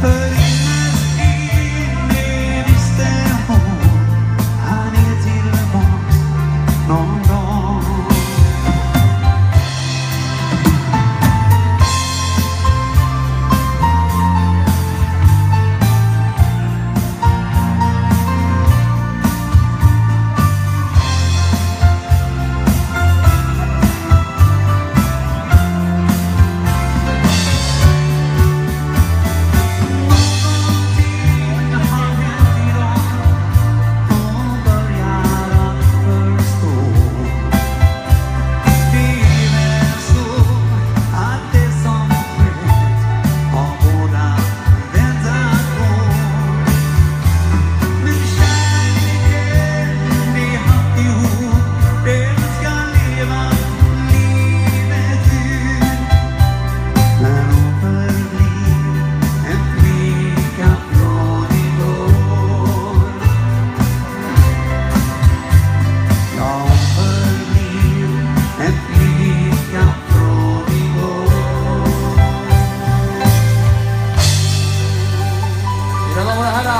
third.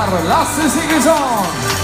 Herrar, Lasse Sigurdsson!